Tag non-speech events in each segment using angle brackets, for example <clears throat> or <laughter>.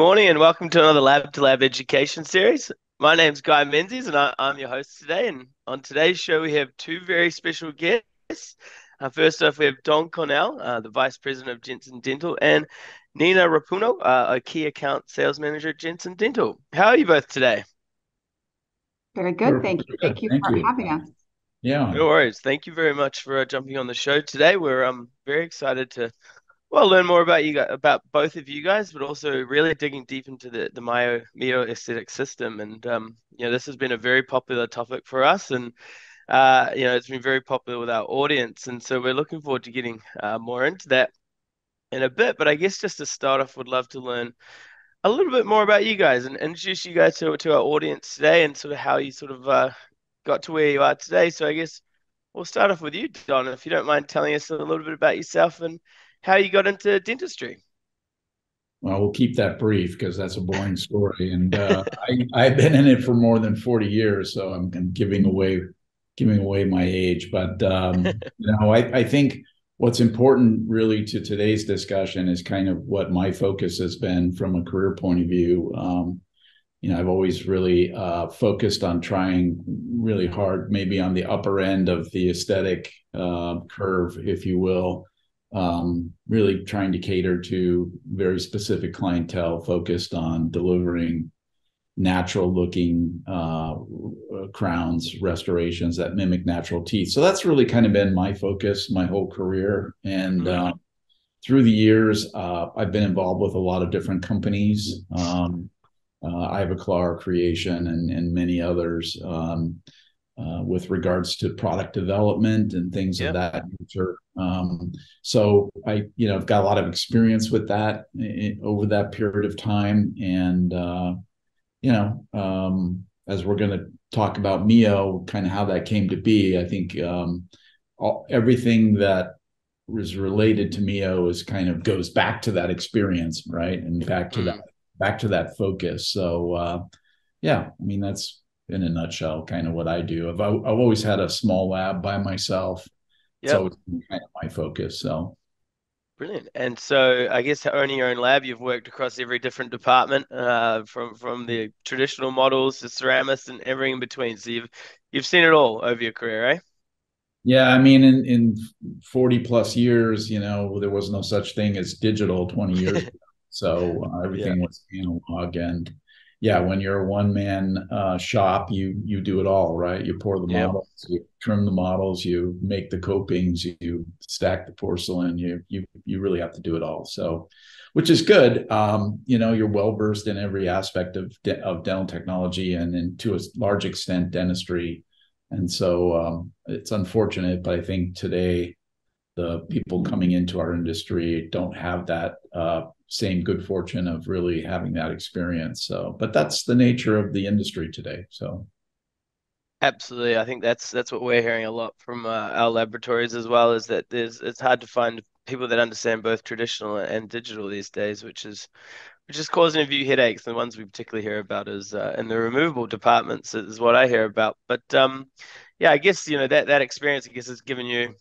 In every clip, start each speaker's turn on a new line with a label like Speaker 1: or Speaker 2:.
Speaker 1: Good morning and welcome to another Lab to Lab education series. My name's Guy Menzies and I, am your host today. And on today's show, we have two very special guests. Uh, first off, we have Don Cornell, uh, the Vice President of Jensen Dental, and Nina Rapuano, uh, a Key Account Sales Manager at Jensen Dental. How are you both today?
Speaker 2: Very good. Thank you. Thank you Thank for you. having us.
Speaker 3: Yeah.
Speaker 1: No worries. Thank you very much for uh, jumping on the show today. We're um, very excited to well learn more about you guys, about both of you guys, but also really digging deep into the the MiYO MiYO aesthetic system. And um, you know, this has been a very popular topic for us, and uh, you know, it's been very popular with our audience, and so we're looking forward to getting uh, more into that in a bit. But I guess just to start off, would love to learn a little bit more about you guys and introduce you guys to to our audience today, and sort of how you sort of uh, got to where you are today. So I guess we'll start off with you, Don, if you don't mind telling us a little bit about yourself and how you got into dentistry.
Speaker 3: Well, we'll keep that brief because that's a boring story, and uh, <laughs> I, have been in it for more than forty years, so I'm, I'm giving away giving away my age. But um, <laughs> you know, I, I think what's important really to today's discussion is kind of what my focus has been from a career point of view. Um, you know, I've always really uh, focused on trying really hard, maybe on the upper end of the aesthetic uh, curve, if you will, um, really trying to cater to very specific clientele focused on delivering natural looking uh, crowns, restorations that mimic natural teeth. So that's really kind of been my focus my whole career. And uh, through the years, uh, I've been involved with a lot of different companies. Um, uh, Ivoclar Creation and, and many others um, uh, with regards to product development and things of that nature. Um, so I, you know, I've got a lot of experience with that in, over that period of time, and uh, you know, um, as we're going to talk about MiYO, kind of how that came to be. I think um, all, everything that was related to MiYO is kind of goes back to that experience, right, and back to mm. that back to that focus. So uh, yeah, I mean that's in a nutshell kind of what I do. I've I've always had a small lab by myself. Yep. So it's kind of my focus. So
Speaker 1: brilliant. And so I guess owning your own lab, you've worked across every different department, uh, from from the traditional models to ceramists and everything in between. So you've you've seen it all over your career, right?
Speaker 3: Yeah, I mean, in in forty plus years, you know, there was no such thing as digital twenty years <laughs> ago. So uh, everything yeah. was analog, and yeah, when you're a one man uh, shop, you you do it all, right? You pour the models, you trim the models, you make the copings, you stack the porcelain. You you you really have to do it all. So, which is good. Um, you know, you're well versed in every aspect of de- of dental technology and, and to a large extent dentistry. And so um, it's unfortunate, but I think today the people coming into our industry don't have that uh, same good fortune of really having that experience. So, but that's the nature of the industry today. So,
Speaker 1: absolutely, I think that's that's what we're hearing a lot from uh, our laboratories as well. Is that there's it's hard to find people that understand both traditional and digital these days, which is which is causing a few headaches. The ones we particularly hear about is uh, in the removable departments is what I hear about. But um, yeah, I guess you know that that experience I guess has given you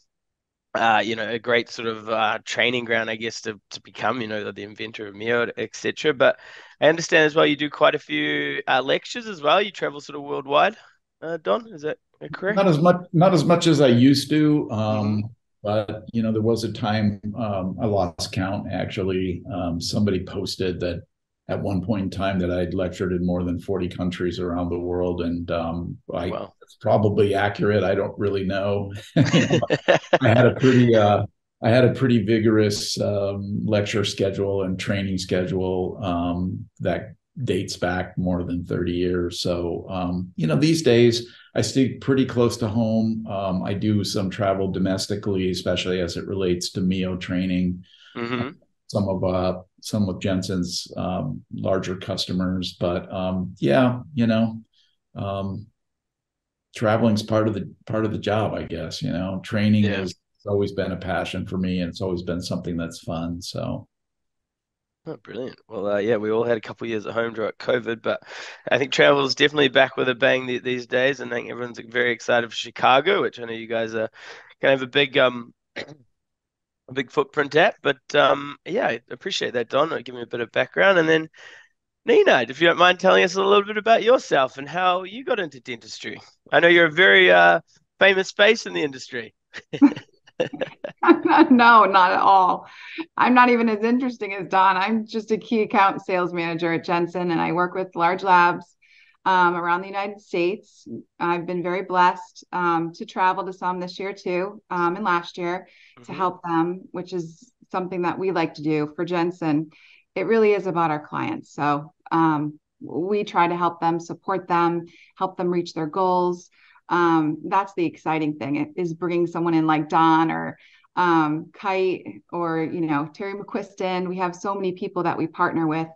Speaker 1: uh, you know, a great sort of uh, training ground, I guess, to, to become, you know, the inventor of MiYO, etc. But I understand as well you do quite a few uh, lectures as well. You travel sort of worldwide, uh, Don. Is that correct?
Speaker 3: Not as much, not as much as I used to. Um, mm-hmm. But you know, there was a time um, I lost count. Actually, um, somebody posted that at one point in time that I'd lectured in more than 40 countries around the world. And um, I, wow. it's probably accurate. I don't really know. <laughs> I had a pretty, uh, I had a pretty vigorous um, lecture schedule and training schedule um, that dates back more than 30 years. So, um, you know, these days I stay pretty close to home. Um, I do some travel domestically, especially as it relates to MiYO training. Mm-hmm some of uh some of Jensen's um, larger customers. But um, yeah, you know, um, traveling's part of the part of the job, I guess. You know, training yeah. has always been a passion for me, and it's always been something that's fun. So.
Speaker 1: Oh, brilliant. Well, uh, yeah, we all had a couple of years at home during COVID, but I think travel is definitely back with a bang these days. And I think everyone's very excited for Chicago, which I know you guys are going to have a big um, a big footprint at. But um, yeah, I appreciate that, Don. Give me a bit of background, and then Nina, if you don't mind telling us a little bit about yourself and how you got into dentistry. I know you're a very uh, famous face in the industry. <laughs> <laughs>
Speaker 2: no, not at all. I'm not even as interesting as Don. I'm just a key account sales manager at Jensen, and I work with large labs um, around the United States. I've been very blessed um, to travel to some this year too, um, and last year mm-hmm. to help them, which is something that we like to do for Jensen. It really is about our clients. So um, we try to help them, support them, help them reach their goals. Um, that's the exciting thing is bringing someone in like Don or um, Kite or you know Terry McQuiston. We have so many people that we partner with,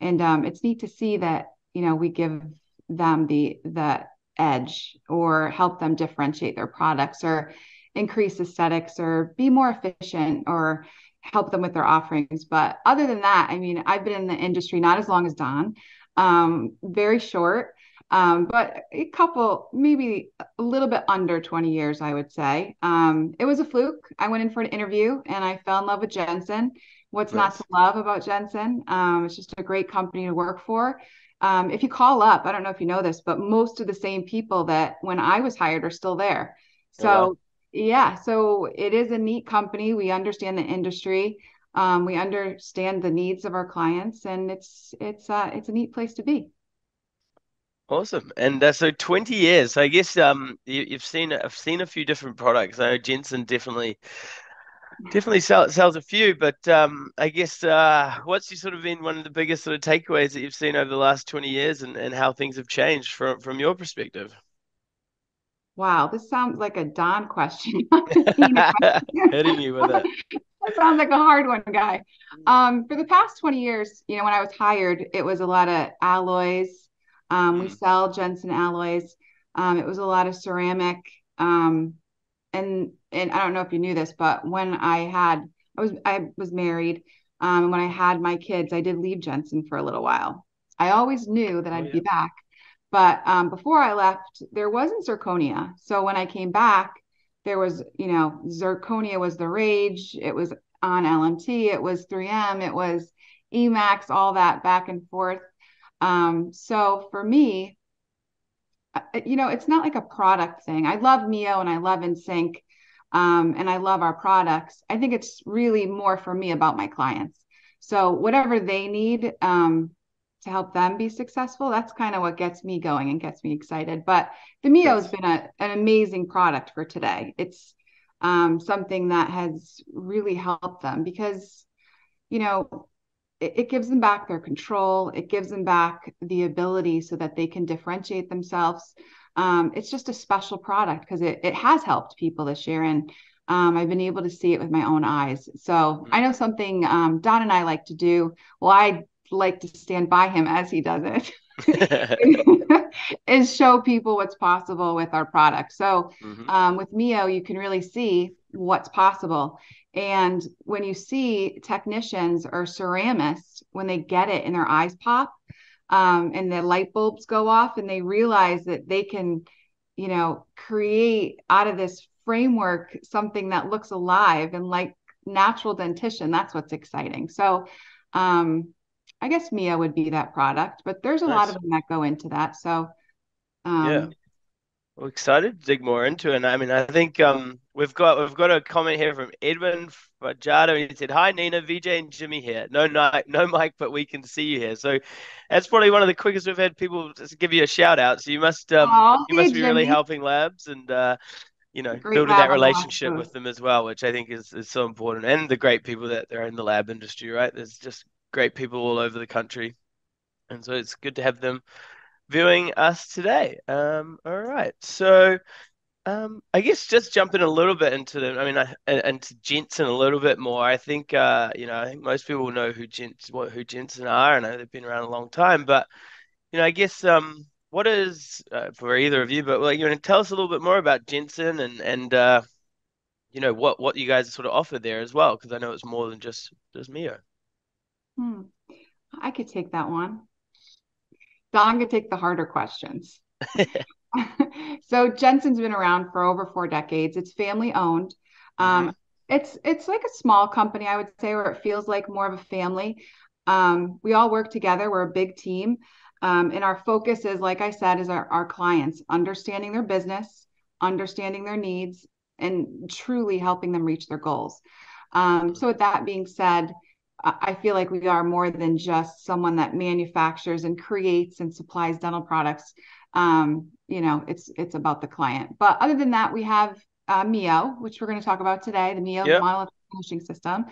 Speaker 2: and um, it's neat to see that you know we give them the the edge or help them differentiate their products or increase aesthetics or be more efficient or help them with their offerings. But other than that, I mean, I've been in the industry not as long as Don, um, very short, um, but a couple, maybe a little bit under 20 years, I would say. Um, it was a fluke. I went in for an interview and I fell in love with Jensen. What's nice. not to love about Jensen? Um, it's just a great company to work for. Um, if you call up, I don't know if you know this, but most of the same people that when I was hired are still there. Oh, so, oh, wow. yeah, so it is a neat company. We understand the industry. Um, we understand the needs of our clients, and it's it's uh, it's a neat place to be.
Speaker 1: Awesome. And uh, so 20 years. So I guess um you, have seen I've seen a few different products. I know Jensen definitely definitely sell, sells a few, but um I guess uh what's you sort of been one of the biggest sort of takeaways that you've seen over the last 20 years and, and how things have changed from from your perspective?
Speaker 2: Wow, this sounds like a Don question. <laughs>
Speaker 1: Hitting you with it.
Speaker 2: that sounds like a hard one, guy. Um, for the past 20 years, you know, when I was hired, it was a lot of alloys, um, we mm. sell Jensen alloys. Um, it was a lot of ceramic. Um, and and I don't know if you knew this, but when I had I was I was married. Um, and when I had my kids, I did leave Jensen for a little while. I always knew that oh, I'd yeah. be back, but um, before I left, there wasn't zirconia. So when I came back, there was you know zirconia was the rage. It was on LMT. It was 3M. It was Emax. All that back and forth. Um, so for me, you know, it's not like a product thing. I love MiYO and I love InSync um, and I love our products. I think it's really more for me about my clients. So whatever they need um, to help them be successful, that's kind of what gets me going and gets me excited. But the MiYO has been a, an amazing product for today. It's um, something that has really helped them because, you know, it, it gives them back their control. It gives them back the ability so that they can differentiate themselves. Um, it's just a special product because it, it has helped people this year. And um, I've been able to see it with my own eyes. So mm-hmm. I know something um, Don and I like to do. Well, I like to stand by him as he does it. <laughs> is show people what's possible with our product. So mm-hmm. um, with MiYO, you can really see what's possible. And when you see technicians or ceramists, when they get it and their eyes pop um, and the light bulbs go off and they realize that they can, you know, create out of this framework something that looks alive and like natural dentition, that's what's exciting. So, um, I guess MiYO would be that product, but there's a nice. lot of them that go into that. So,
Speaker 1: um, yeah. Well, excited to dig more into it. And I mean, I think um, we've got we've got a comment here from Edwin Fajardo. He said, "Hi Nina, VJ, and Jimmy here. No, no, no mic, but we can see you here." So that's probably one of the quickest we've had people just give you a shout out. So you must um, Aww, you must be Jimmy. really helping labs and uh, you know great building that relationship with them as well, which I think is is so important. And the great people that they're in the lab industry, right? There's just great people all over the country, and so it's good to have them viewing us today. Um, all right, so um, I guess just jumping a little bit into the, I mean, I, into Jensen a little bit more. I think, uh, you know, I think most people know who Jensen, what who Jensen are. I know they've been around a long time, but you know, I guess, um, what is uh, for either of you? But like, you know, tell us a little bit more about Jensen and and uh, you know, what what you guys sort of offer there as well, because I know it's more than just just MiYO.
Speaker 2: Hmm. I could take that one. Don take the harder questions. <laughs> so Jensen's been around for over four decades. It's family owned. Um, mm-hmm. It's it's like a small company, I would say, where it feels like more of a family. Um, we all work together. We're a big team. Um, and our focus is, like I said, is our, our clients, understanding their business, understanding their needs, and truly helping them reach their goals. Um, so, with that being said, I feel like we are more than just someone that manufactures and creates and supplies dental products. Um, you know, it's it's about the client. But other than that, we have uh, MiYO, which we're going to talk about today, the MiYO yep. monolithic finishing system.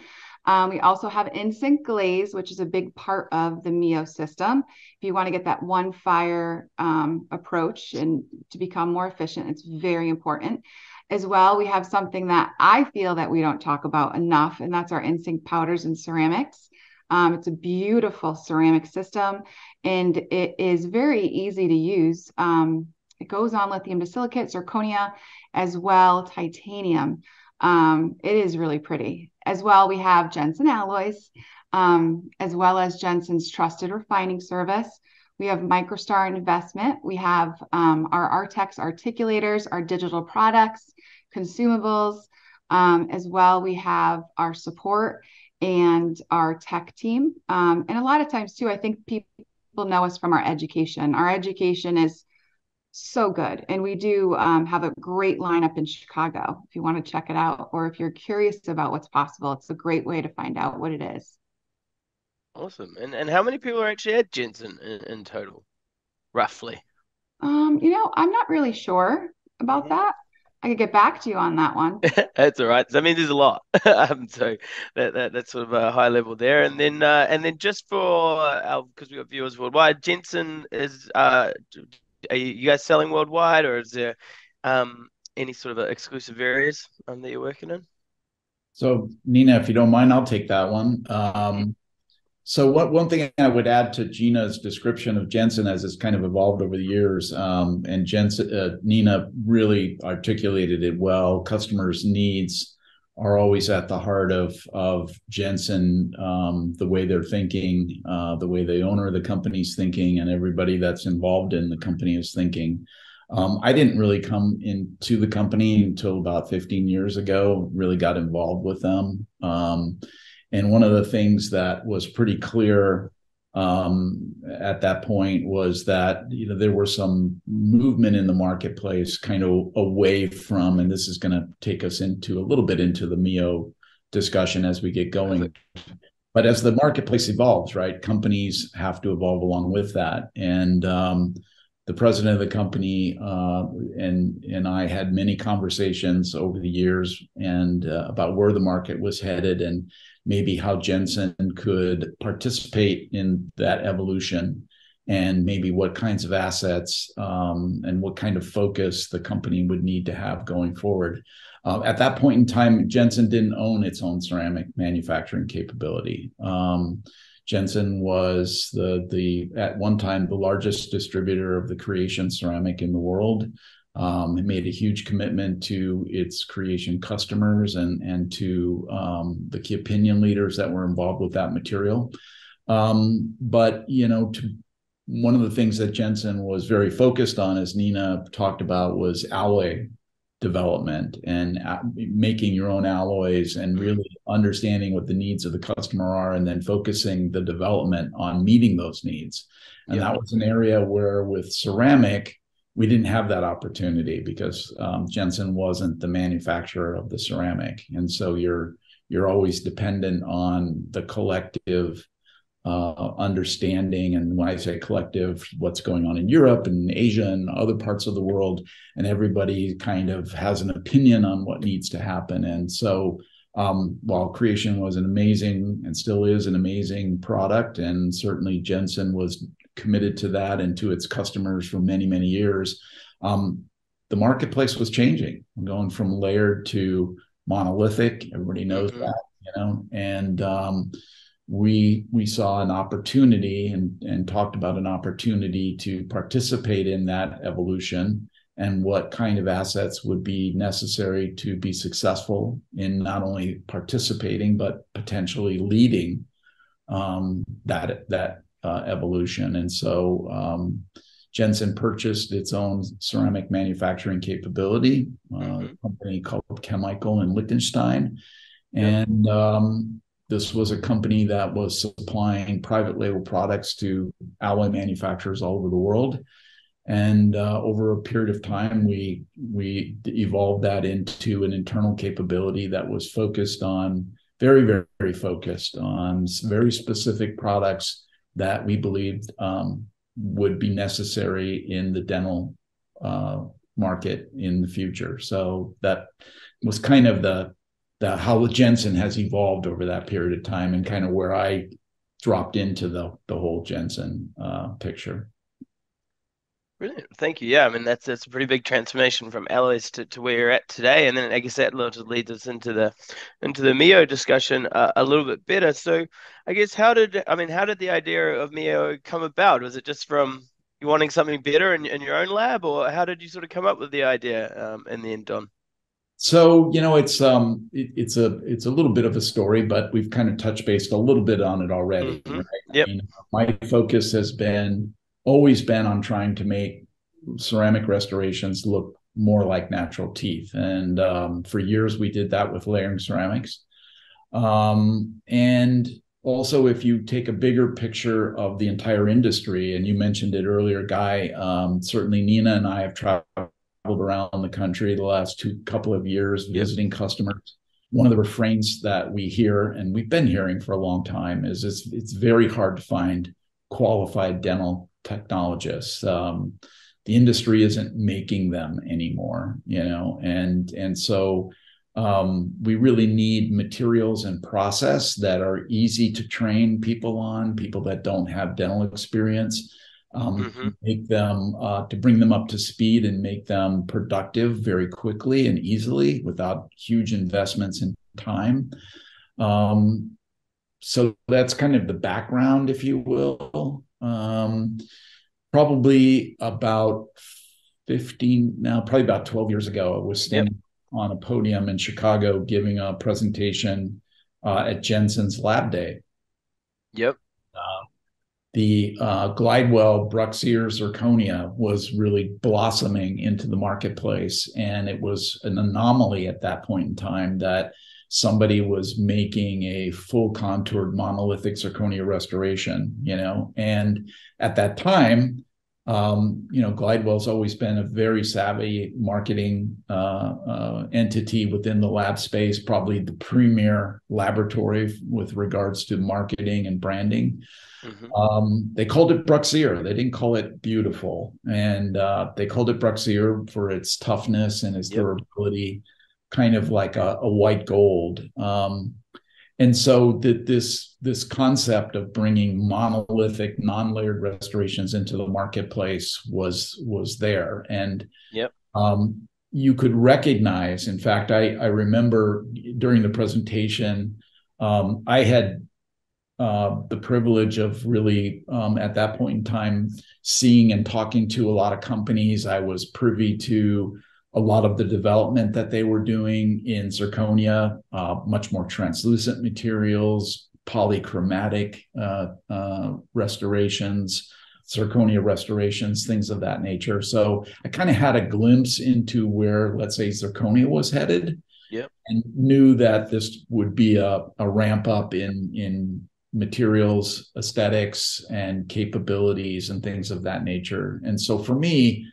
Speaker 2: Um, we also have InSync Glaze, which is a big part of the MiYO system. If you want to get that one fire um, approach and to become more efficient, it's very important. As well, we have something that I feel that we don't talk about enough, and that's our InSync powders and ceramics. Um, it's a beautiful ceramic system, and it is very easy to use. Um, it goes on lithium disilicate zirconia, as well titanium. Um, it is really pretty. As well, we have Jensen alloys, um, as well as Jensen's trusted refining service. We have MicroStar investment. We have um, our Artex articulators, our digital products, consumables. Um, as well, we have our support and our tech team. Um, and a lot of times, too, I think people know us from our education. Our education is so good. And we do um, have a great lineup in Chicago if you want to check it out, or if you're curious about what's possible, it's a great way to find out what it is.
Speaker 1: Awesome. And and how many people are actually at Jensen in, in total, roughly?
Speaker 2: Um, you know, I'm not really sure about mm-hmm. that. I could get back to you on that one. <laughs>
Speaker 1: that's all right. I mean, there's a lot. <laughs> um, so that, that that's sort of a high level there. And then uh, and then just for our because we got viewers worldwide, Jensen is uh, are you guys selling worldwide, or is there um, any sort of exclusive areas um, that you're working in?
Speaker 3: So, Nina, if you don't mind, I'll take that one. Um, so, what one thing I would add to Gina's description of Jensen as it's kind of evolved over the years, um, and Jensen, uh, Nina really articulated it well. Customers' needs are always at the heart of of Jensen, um, the way they're thinking, uh, the way the owner of the company's thinking, and everybody that's involved in the company is thinking. Um, I didn't really come into the company until about 15 years ago. Really got involved with them, um, and one of the things that was pretty clear um, at that point was that you know there was some movement in the marketplace kind of away from and this is going to take us into a little bit into the MiYO discussion as we get going. But as the marketplace evolves right companies have to evolve along with that. And um, the president of the company uh, and and I had many conversations over the years and uh, about where the market was headed and maybe how Jensen could participate in that evolution and maybe what kinds of assets um, and what kind of focus the company would need to have going forward. Uh, at that point in time, Jensen didn't own its own ceramic manufacturing capability. Um, Jensen was the the at one time the largest distributor of the creation ceramic in the world. Um, it made a huge commitment to its creation customers and and to um, the key opinion leaders that were involved with that material. Um, but you know, to, one of the things that Jensen was very focused on, as Nina talked about, was alloy development and uh, making your own alloys and really understanding what the needs of the customer are and then focusing the development on meeting those needs and yeah. that was an area where with ceramic we didn't have that opportunity because um, Jensen wasn't the manufacturer of the ceramic, and so you're you're always dependent on the collective uh, understanding. And when I say collective, what's going on in Europe and Asia and other parts of the world, and everybody kind of has an opinion on what needs to happen. And so, um, while Creation was an amazing and still is an amazing product, and certainly Jensen was committed to that and to its customers for many, many years. Um, the marketplace was changing, going from layered to monolithic. Everybody knows mm-hmm. that, you know, and um, we we saw an opportunity and and talked about an opportunity to participate in that evolution and what kind of assets would be necessary to be successful in not only participating but potentially leading um, that that evolution. And so um, Jensen purchased its own ceramic manufacturing capability, uh, mm-hmm. a company called Chemichl in Liechtenstein. And um, this was a company that was supplying private label products to alloy manufacturers all over the world. And uh, over a period of time, we we evolved that into an internal capability that was focused on very very very focused on very specific products that we believed um, would be necessary in the dental uh, market in the future. So that was kind of the the how Jensen has evolved over that period of time, and kind of where I dropped into the the whole Jensen uh, picture.
Speaker 1: Brilliant. Thank you. Yeah, I mean that's that's a pretty big transformation from alloys to, to where you're at today, and then I guess that leads us into the into the MiYO discussion uh, a little bit better. So, I guess how did I mean how did the idea of MiYO come about? Was it just from you wanting something better in, in your own lab, or how did you sort of come up with the idea um, in the end, Don?
Speaker 3: So you know, it's um, it, it's a it's a little bit of a story, but we've kind of touched based a little bit on it already.
Speaker 1: Mm-hmm. Right? Yep. I mean,
Speaker 3: my focus has been always been on trying to make ceramic restorations look more like natural teeth. And um, for years, we did that with layering ceramics. Um, and also, if you take a bigger picture of the entire industry, and you mentioned it earlier, Guy, um, certainly Nina and I have traveled around the country the last two couple of years visiting customers. One of the refrains that we hear, and we've been hearing for a long time, is it's, it's very hard to find qualified dental technologists. Um, the industry isn't making them anymore, you know, and and so um, we really need materials and process that are easy to train people on, people that don't have dental experience. Um, mm-hmm. make them uh, to bring them up to speed and make them productive very quickly and easily without huge investments in time. Um, so that's kind of the background, if you will. Um, probably about 15 now probably about 12 years ago i was standing yep. on a podium in chicago giving a presentation uh, at jensen's lab day
Speaker 1: yep
Speaker 3: uh, the uh, glidewell BruxZir zirconia was really blossoming into the marketplace and it was an anomaly at that point in time that somebody was making a full contoured monolithic zirconia restoration, you know, and at that time, um, you know, Glidewell's always been a very savvy marketing uh, uh, entity within the lab space, probably the premier laboratory with regards to marketing and branding. Mm-hmm. Um, they called it BruxZir. They didn't call it beautiful, and uh, they called it BruxZir for its toughness and its yep. durability kind of like a, a white gold. Um, and so that this this concept of bringing monolithic non-layered restorations into the marketplace was was there. And
Speaker 1: yep.
Speaker 3: um, you could recognize in fact i i remember during the presentation um, i had uh, the privilege of really um, at that point in time seeing and talking to a lot of companies. I was privy to a lot of the development that they were doing in zirconia, uh, much more translucent materials, polychromatic uh, uh, restorations, zirconia restorations, things of that nature. So I kind of had a glimpse into where, let's say, zirconia was headed.
Speaker 1: Yep.
Speaker 3: And knew that this would be a, a ramp up in in materials, aesthetics, and capabilities and things of that nature. And so for me,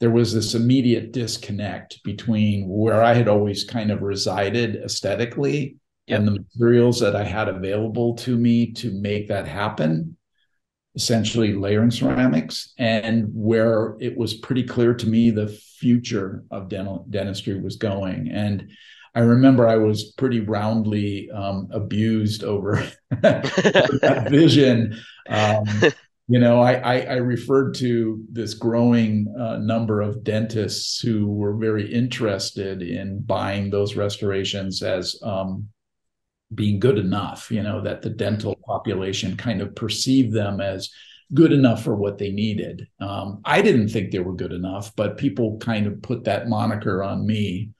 Speaker 3: there was this immediate disconnect between where I had always kind of resided aesthetically yep. and the materials that I had available to me to make that happen, essentially layering ceramics, and where it was pretty clear to me the future of dental dentistry was going. And I remember I was pretty roundly um, abused over <laughs> that <laughs> vision. Um, you know, I, I, I referred to this growing uh, number of dentists who were very interested in buying those restorations as um, being good enough. You know, that the dental population kind of perceived them as good enough for what they needed. Um, I didn't think they were good enough, but people kind of put that moniker on me.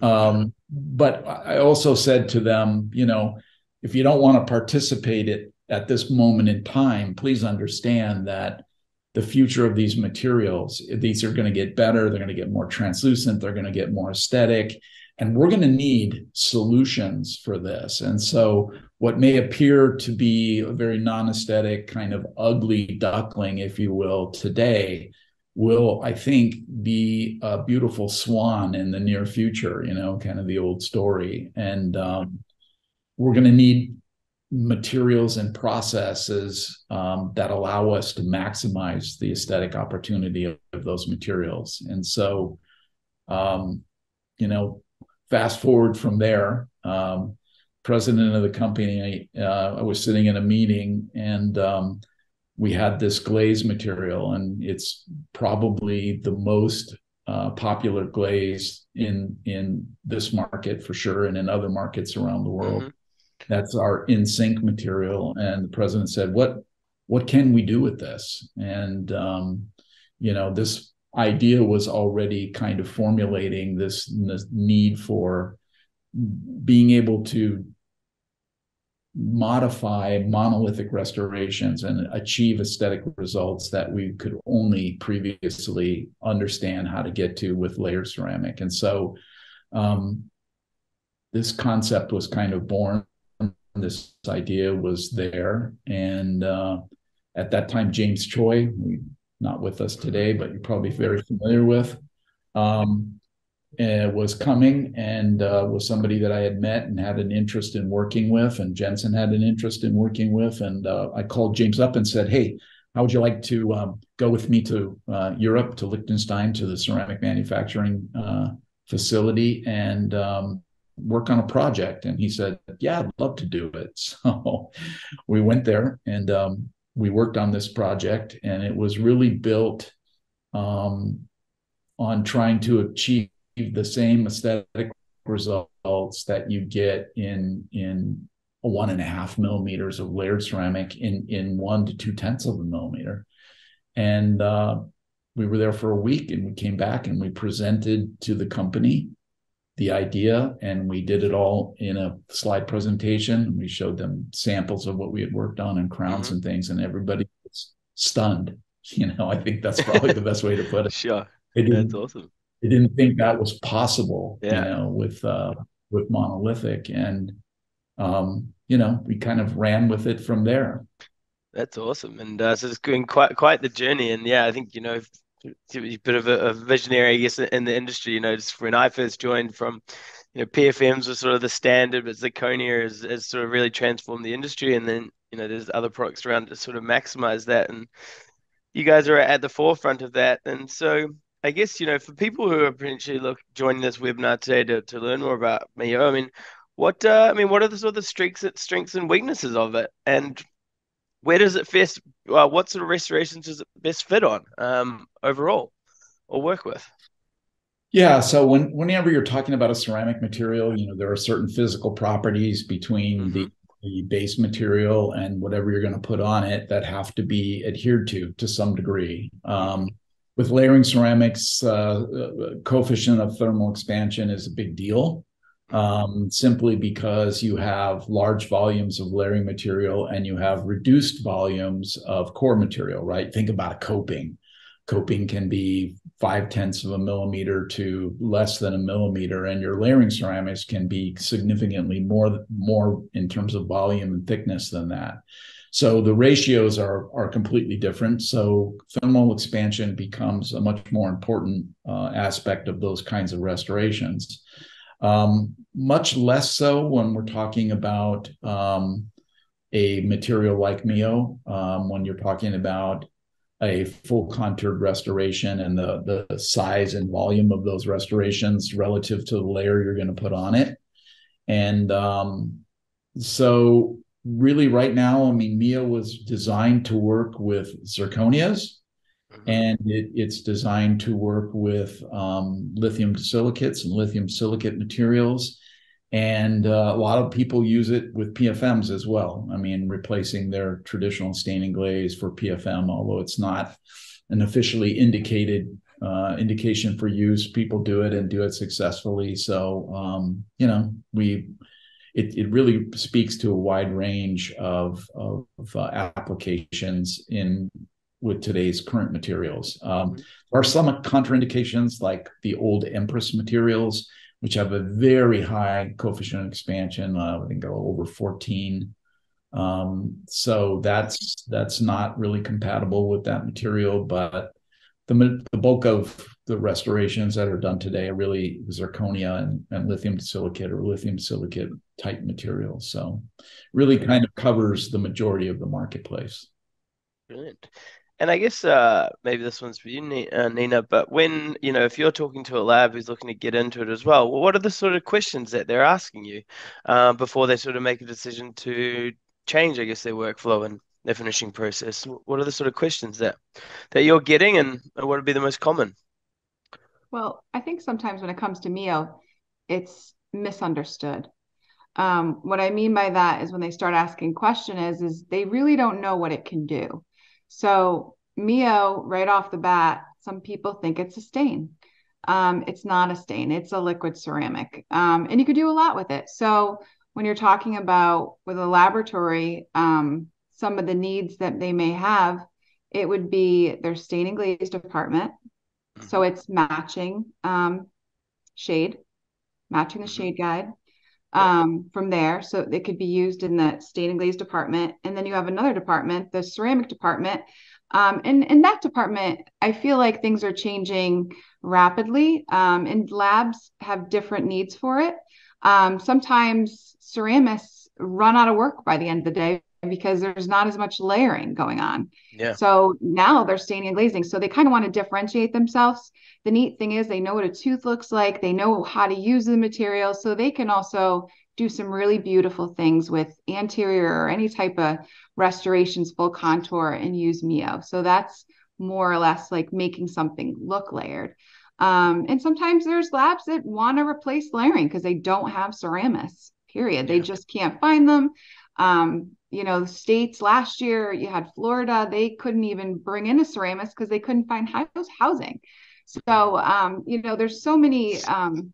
Speaker 3: Um, but I also said to them, you know, if you don't want to participate it at this moment in time, please understand that the future of these materials, these are going to get better. They're going to get more translucent. They're going to get more aesthetic. and we're going to need solutions for this. And so, what may appear to be a very non aesthetic, kind of ugly duckling, if you will, today, will, I think, be a beautiful swan in the near future, you know, kind of the old story. And um, we're going to need materials and processes um, that allow us to maximize the aesthetic opportunity of, of those materials. And so, um, you know, fast forward from there, um, president of the company, uh, I was sitting in a meeting and um, we had this glaze material, and it's probably the most uh, popular glaze in in this market for sure, and in other markets around the world. Mm-hmm. That's our InSync material, and the president said, "What what can we do with this?" And um, you know, this idea was already kind of formulating this, this need for being able to modify monolithic restorations and achieve aesthetic results that we could only previously understand how to get to with layer ceramic. And so um, this concept was kind of born. This idea was there. And uh, at that time, James Choi, not with us today, but you're probably very familiar with, um, uh, was coming and uh, was somebody that I had met and had an interest in working with, and Jensen had an interest in working with. And uh, I called James up and said, "Hey, how would you like to um, go with me to uh, Europe, to Liechtenstein, to the ceramic manufacturing uh, facility, and um, work on a project?" And he said, "Yeah, I'd love to do it." <laughs> So we went there and um, we worked on this project, and it was really built um, on trying to achieve the same aesthetic results that you get in in one and a half millimeters of layered ceramic in in one to two tenths of a millimeter and uh, we were there for a week and we came back and we presented to the company the idea and we did it all in a slide presentation. We showed them samples of what we had worked on and crowns mm-hmm. and things and everybody was stunned. <laughs> You know i think that's probably the best way to put it. <laughs>
Speaker 1: Sure. That's awesome.
Speaker 3: they didn't think that was possible, yeah. you know, with uh, with monolithic, and um, you know, we kind of ran with it from there.
Speaker 1: That's awesome, and uh, so it's been quite quite the journey, and yeah, I think you know, a bit of a, a visionary, I guess, in the industry. You know, just when I first joined from you know, PFMs was sort of the standard, but zirconia has, has sort of really transformed the industry. And then, you know, there's other products around to sort of maximize that. And you guys are at the forefront of that. And so, I guess you know for people who are potentially look joining this webinar today to, to learn more about MiYO, I mean, what uh, I mean, what are the sort of the strengths, strengths and weaknesses of it, and where does it best? Uh, what sort of restorations does it best fit on um, overall, or work with?
Speaker 3: Yeah, so when whenever you're talking about a ceramic material, you know there are certain physical properties between mm-hmm. the the base material and whatever you're going to put on it that have to be adhered to to some degree. Um, with layering ceramics, uh, uh, coefficient of thermal expansion is a big deal um, simply because you have large volumes of layering material and you have reduced volumes of core material, right? Think about a coping. Coping can be five tenths of a millimeter to less than a millimeter, and your layering ceramics can be significantly more, more in terms of volume and thickness than that. So the ratios are are completely different. So thermal expansion becomes a much more important uh, aspect of those kinds of restorations. Um, much less so when we're talking about um, a material like MiYO, um, when you're talking about a full contoured restoration and the, the size and volume of those restorations relative to the layer you're going to put on it. And um, so really right now, I mean, MiYO was designed to work with zirconias. And it, it's designed to work with um, lithium silicates and lithium silicate materials. And uh, a lot of people use it with PFMs as well. I mean, replacing their traditional staining glaze for PFM, although it's not an officially indicated uh, indication for use. People do it and do it successfully. So, um, you know, we it, it really speaks to a wide range of, of uh, applications in with today's current materials. Um, there are some contraindications like the old Empress materials, which have a very high coefficient of expansion. Uh, I think over 14. Um, so that's that's not really compatible with that material, but the, the bulk of the restorations that are done today are really zirconia and, and lithium silicate or lithium silicate type materials. So really kind of covers the majority of the marketplace.
Speaker 1: Brilliant. And I guess uh, maybe this one's for you, uh, Nina. But when you know, if you're talking to a lab who's looking to get into it as well, what are the sort of questions that they're asking you uh, before they sort of make a decision to change, I guess, their workflow and their finishing process? What are the sort of questions that that you're getting, and what would be the most common?
Speaker 2: Well, I think sometimes when it comes to MiYO, it's misunderstood. Um, what I mean by that is when they start asking question is is they really don't know what it can do. So MiYO, right off the bat, some people think it's a stain. Um, it's not a stain; it's a liquid ceramic, um, and you could do a lot with it. So when you're talking about with a laboratory, um, some of the needs that they may have, it would be their staining glaze department. Mm-hmm. So it's matching um, shade, matching the mm-hmm. shade guide um, from there. So it could be used in the staining glaze department. And then you have another department, the ceramic department. Um, and in that department, I feel like things are changing rapidly, um, and labs have different needs for it. Um, sometimes ceramists run out of work by the end of the day because there's not as much layering going on.
Speaker 1: Yeah.
Speaker 2: So now they're staining and glazing. So they kind of want to differentiate themselves. The neat thing is they know what a tooth looks like, they know how to use the material. So they can also do some really beautiful things with anterior or any type of restorations, full contour, and use MiYO. So that's more or less like making something look layered. Um, and sometimes there's labs that want to replace layering because they don't have ceramists, period. They just can't find them. Um, you know, states last year, you had Florida, they couldn't even bring in a ceramist because they couldn't find house housing. So, um, you know, there's so many um,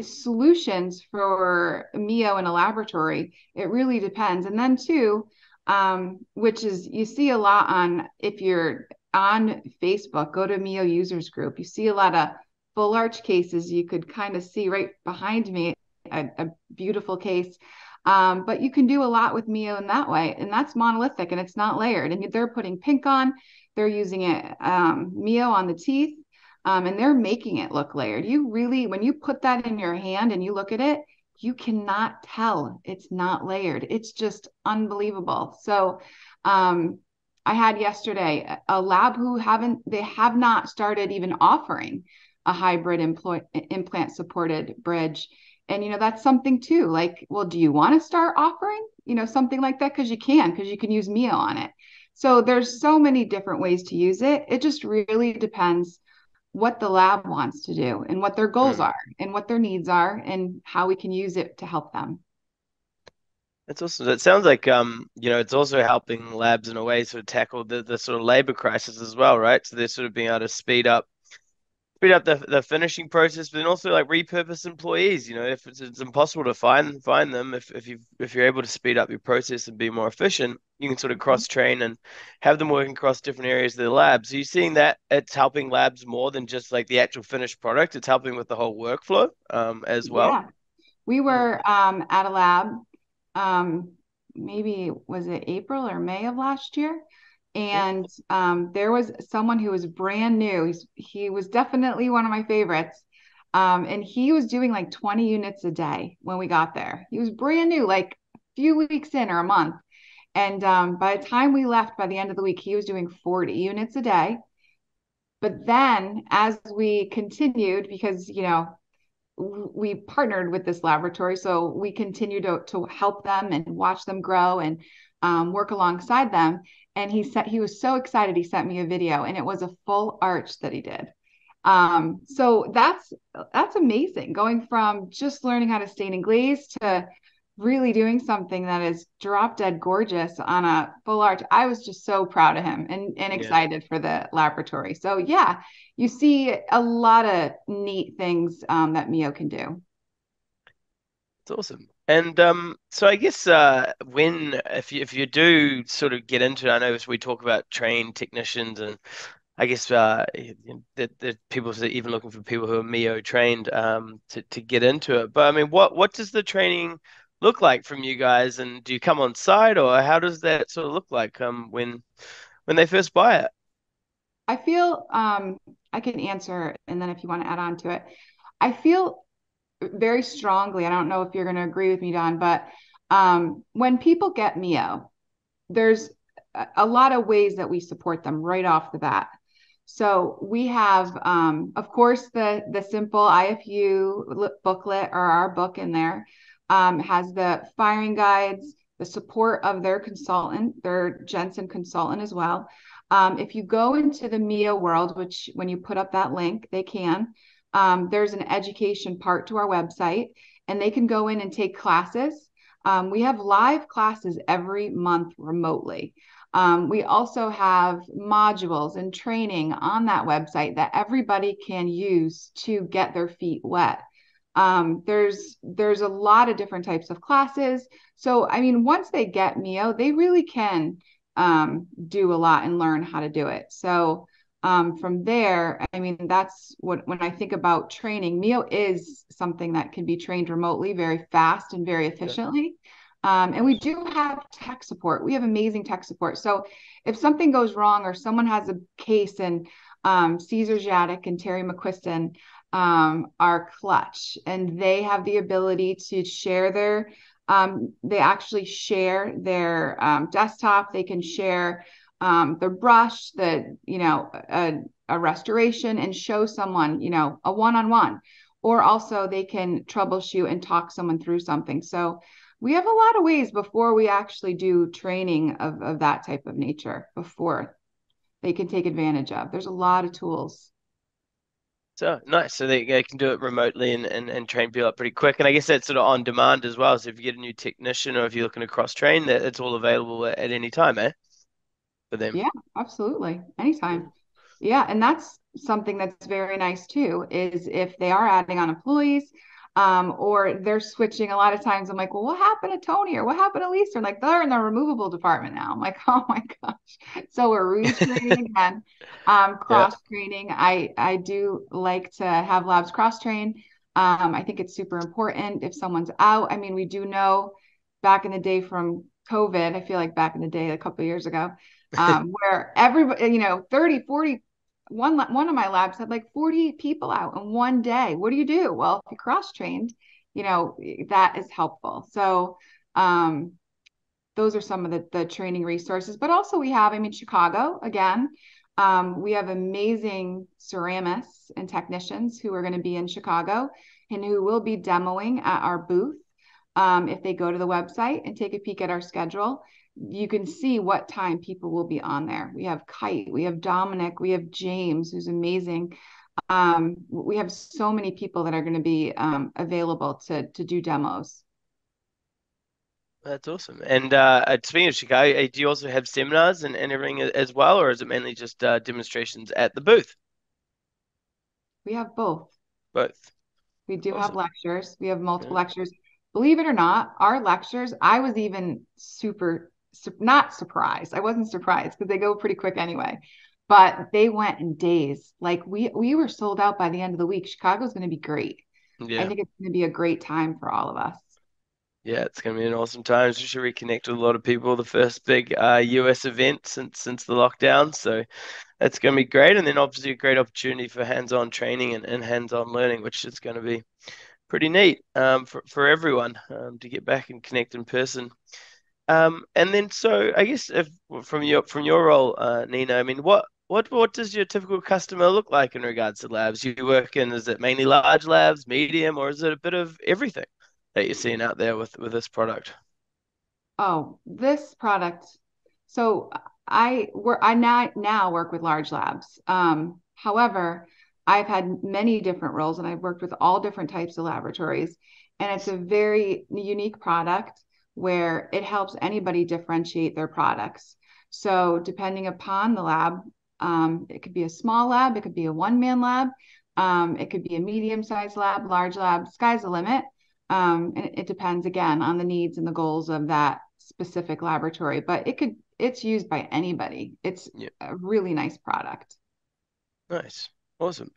Speaker 2: solutions for MiYO in a laboratory. It really depends. And then, too, um, which is you see a lot on if you're on Facebook, go to MiYO users group, you see a lot of full arch cases. You could kind of see right behind me a, a beautiful case um, but you can do a lot with MiYO in that way, and that's monolithic and it's not layered. And they're putting pink on, they're using it um, MiYO on the teeth, um, and they're making it look layered. You really, when you put that in your hand and you look at it, you cannot tell it's not layered. It's just unbelievable. So, um, I had yesterday a lab who haven't, they have not started even offering a hybrid implant supported bridge and you know that's something too like well do you want to start offering you know something like that because you can because you can use MiYO on it so there's so many different ways to use it it just really depends what the lab wants to do and what their goals mm. are and what their needs are and how we can use it to help them
Speaker 1: that's awesome. It sounds like um, you know, it's also helping labs in a way sort of tackle the, the sort of labor crisis as well, right? So they're sort of being able to speed up speed up the, the finishing process, but then also like repurpose employees. You know, if it's, it's impossible to find find them, if if you if you're able to speed up your process and be more efficient, you can sort of cross train and have them working across different areas of the labs. Are you seeing that it's helping labs more than just like the actual finished product? It's helping with the whole workflow um, as well. Yeah.
Speaker 2: We were um, at a lab, um, maybe was it April or May of last year, and um, there was someone who was brand new. He's, he was definitely one of my favorites. Um, and he was doing like 20 units a day when we got there. He was brand new, like a few weeks in or a month. And um, by the time we left, by the end of the week, he was doing 40 units a day. But then as we continued, because, you know, we partnered with this laboratory, so we continued to, to help them and watch them grow and um, work alongside them and he said he was so excited he sent me a video and it was a full arch that he did. Um, so that's that's amazing going from just learning how to stain and glaze to really doing something that is drop dead gorgeous on a full arch. I was just so proud of him and, and excited yeah. for the laboratory. So yeah you see a lot of neat things um, that MiYO can do.
Speaker 1: It's awesome and um, so I guess uh, when if you if you do sort of get into, it, I know we talk about trained technicians, and I guess uh, that, that people are even looking for people who are MiYO trained um, to to get into it. But I mean, what what does the training look like from you guys? And do you come on site, or how does that sort of look like um, when when they first buy it?
Speaker 2: I feel um, I can answer, and then if you want to add on to it, I feel very strongly. I don't know if you're going to agree with me, Don, but um, when people get MiYO, there's a lot of ways that we support them right off the bat. So we have, um, of course, the the simple IFU booklet or our book in there um, has the firing guides, the support of their consultant, their Jensen consultant as well. Um, if you go into the MiYO world, which when you put up that link, they can, um, there's an education part to our website, and they can go in and take classes. Um, we have live classes every month remotely. Um, we also have modules and training on that website that everybody can use to get their feet wet. Um, there's there's a lot of different types of classes. So I mean, once they get MiYO, they really can um, do a lot and learn how to do it. So um, from there, I mean, that's what when I think about training, MiYO is something that can be trained remotely very fast and very efficiently. Um, and we do have tech support. We have amazing tech support. So if something goes wrong or someone has a case and um, Caesar Jadick and Terry McQuiston um, are clutch and they have the ability to share their, um, they actually share their um, desktop. They can share um, the brush, the, you know, a, a restoration and show someone, you know, a one-on-one or also they can troubleshoot and talk someone through something. So we have a lot of ways before we actually do training of, of that type of nature before they can take advantage of. There's a lot of tools.
Speaker 1: So nice. So they, they can do it remotely and, and, and train people up pretty quick. And I guess that's sort of on demand as well. So if you get a new technician or if you're looking to cross train, that it's all available at, at any time, eh? For them.
Speaker 2: Yeah, absolutely. Anytime. Yeah. And that's something that's very nice too, is if they are adding on employees, um, or they're switching a lot of times. I'm like, well, what happened to Tony or what happened to Lisa? And like, they're in the removable department now. I'm like, <laughs> oh my gosh. So we're retraining <laughs> again, um, cross training. Yeah. I, I do like to have labs cross train. Um, I think it's super important if someone's out. I mean, we do know back in the day from COVID, I feel like back in the day, a couple years ago, um, where everybody, you know, 30, 40 one one of my labs had like 40 people out in one day. What do you do? Well, if you cross trained, you know, that is helpful. So um those are some of the, the training resources. But also we have, I mean, Chicago again. Um, we have amazing ceramists and technicians who are going to be in Chicago and who will be demoing at our booth. Um, if they go to the website and take a peek at our schedule, you can see what time people will be on there. We have Kite, we have Dominic, we have James, who's amazing. Um, we have so many people that are going to be um, available to to do demos.
Speaker 1: That's awesome. And uh, speaking of Chicago, uh, do you also have seminars and, and everything as well, or is it mainly just uh, demonstrations at the booth?
Speaker 2: We have both.
Speaker 1: Both.
Speaker 2: We do awesome. have lectures. We have multiple yeah. lectures. Believe it or not, our lectures, I was even super su- not surprised. I wasn't surprised because they go pretty quick anyway. But they went in days. Like we we were sold out by the end of the week. Chicago's going to be great. Yeah. I think it's going to be a great time for all of us.
Speaker 1: Yeah, it's going to be an awesome time. We should reconnect with a lot of people. The first big uh, US event since since the lockdown, so that's going to be great. And then obviously a great opportunity for hands-on training and, and hands-on learning, which is going to be pretty neat um, for for everyone um, to get back and connect in person. Um, and then so I guess if from your from your role, uh, Nina, I mean, what what what does your typical customer look like in regards to labs you work in? Is it mainly large labs, medium, or is it a bit of everything that you're seeing out there with with this product?
Speaker 2: Oh, this product. So I work I now now work with large labs. Um, however, I've had many different roles and I've worked with all different types of laboratories, and it's a very unique product where it helps anybody differentiate their products. So, depending upon the lab, um, it could be a small lab, it could be a one man lab, um, it could be a medium sized lab, large lab, sky's the limit. Um, and it, depends again on the needs and the goals of that specific laboratory, but it could, it's used by anybody. It's yeah. a really nice product.
Speaker 1: Nice. Awesome.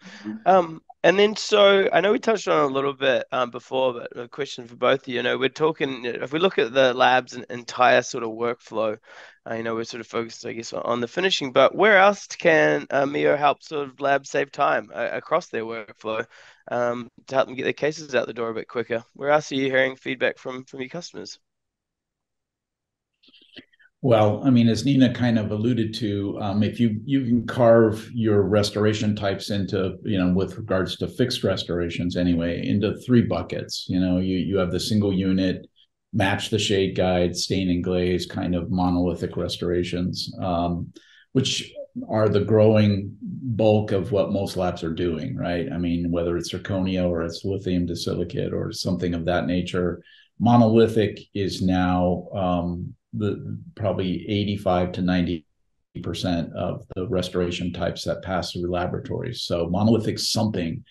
Speaker 1: Um, and then so I know we touched on a little bit um, before, but a question for both of you. You know, we're talking if we look at the lab's entire sort of workflow, uh, you know, we're sort of focused, I guess, on the finishing. But where else can uh, MiYO help sort of labs save time uh, across their workflow um, to help them get their cases out the door a bit quicker? Where else are you hearing feedback from from your customers?
Speaker 3: Well, I mean, as Nina kind of alluded to, um, if you you can carve your restoration types into, you know, with regards to fixed restorations anyway, into three buckets. You know, you you have the single unit, match the shade guide, stain and glaze kind of monolithic restorations, um, which are the growing bulk of what most labs are doing, right? I mean, whether it's zirconia or it's lithium disilicate or something of that nature, monolithic is now um, the probably 85 to 90 percent of the restoration types that pass through laboratories. So monolithic something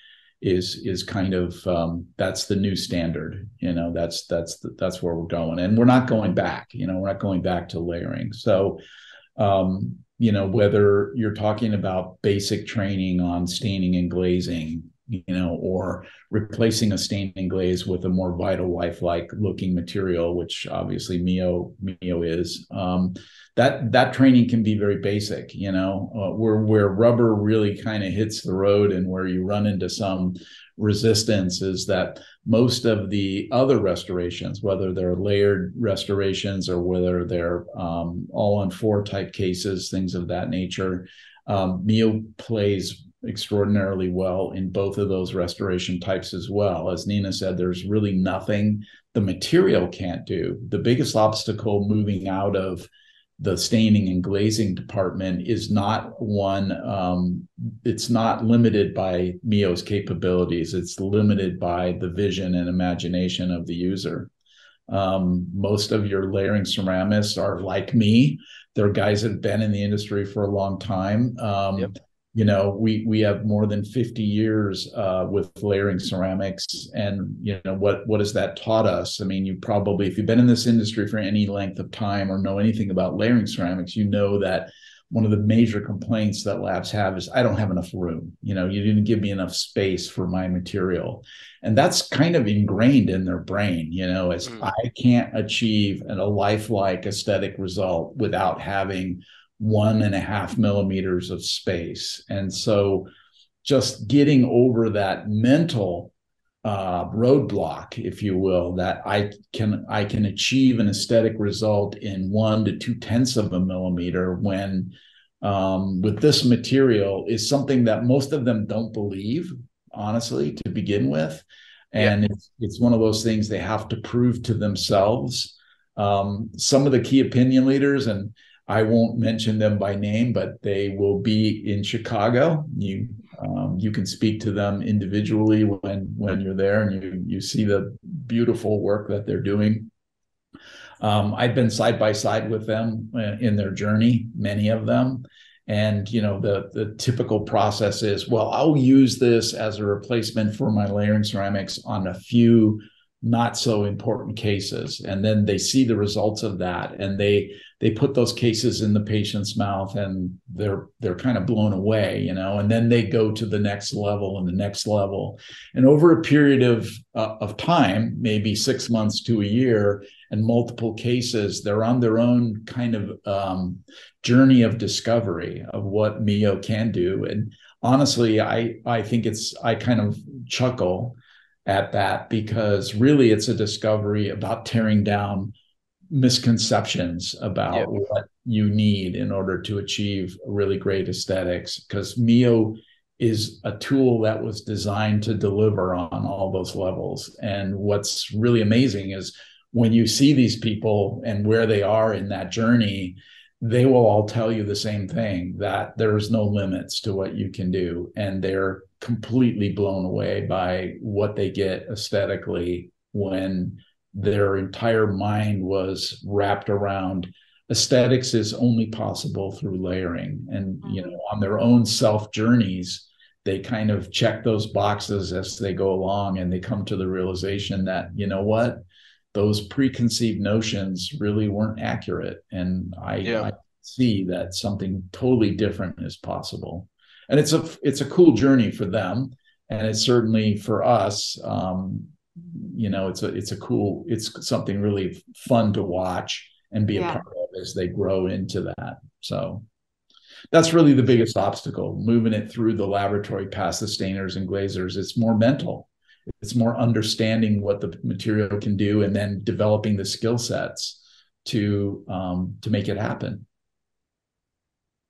Speaker 3: is is kind of um, that's the new standard. You know, that's that's the, that's where we're going, and we're not going back. You know, we're not going back to layering. So, um, you know, whether you're talking about basic training on staining and glazing, you know, or replacing a staining glaze with a more vital life-like looking material, which obviously MiYO MiYO is. Um, that that training can be very basic, you know, uh, where where rubber really kind of hits the road and where you run into some resistance is that most of the other restorations, whether they're layered restorations or whether they're um, all on four type cases, things of that nature, um, MiYO plays extraordinarily well in both of those restoration types as well. As Nina said, there's really nothing the material can't do. The biggest obstacle moving out of the staining and glazing department is not one um, it's not limited by MiYO's capabilities. It's limited by the vision and imagination of the user. Um, most of your layering ceramists are like me. They're guys that have been in the industry for a long time. Um, yep you know we we have more than 50 years uh, with layering ceramics and you know what what has that taught us? I mean you probably if you've been in this industry for any length of time or know anything about layering ceramics you know that one of the major complaints that labs have is i don't have enough room. You know you didn't give me enough space for my material. And that's kind of ingrained in their brain you know as mm. i can't achieve a lifelike aesthetic result without having one and a half millimeters of space. And so just getting over that mental uh, roadblock, if you will, that I can I can achieve an aesthetic result in one to two tenths of a millimeter when um, with this material is something that most of them don't believe, honestly, to begin with. And yeah. it's, it's one of those things they have to prove to themselves. Um, some of the key opinion leaders, and I won't mention them by name, but they will be in Chicago. You um, you can speak to them individually when when you're there, and you you see the beautiful work that they're doing. Um, I've been side by side with them uh, in their journey, many of them, and you know the the typical process is, well, I'll use this as a replacement for my layering ceramics on a few not so important cases. And then they see the results of that and they they put those cases in the patient's mouth and they're they're kind of blown away you know? And then they go to the next level and the next level. And over a period of uh, of time maybe 6 months to a year and multiple cases they're on their own kind of um, journey of discovery of what MiYO can do. And honestly i i think it's i kind of chuckle at that because really it's a discovery about tearing down misconceptions about what you need in order to achieve really great aesthetics because MiYO is a tool that was designed to deliver on all those levels. And what's really amazing is when you see these people and where they are in that journey they will all tell you the same thing that there's no limits to what you can do and they're completely blown away by what they get aesthetically when their entire mind was wrapped around aesthetics is only possible through layering and you mm-hmm. know on their own self journeys they kind of check those boxes as they go along and they come to the realization that you know what those preconceived notions really weren't accurate and i, yeah. I see that something totally different is possible and it's a it's a cool journey for them, and it's certainly for us. Um, you know, it's a it's a cool it's something really fun to watch and be yeah. a part of as they grow into that. So that's really the biggest obstacle moving it through the laboratory past the stainers and glazers it's more mental it's more understanding what the material can do and then developing the skill sets to um, to make it happen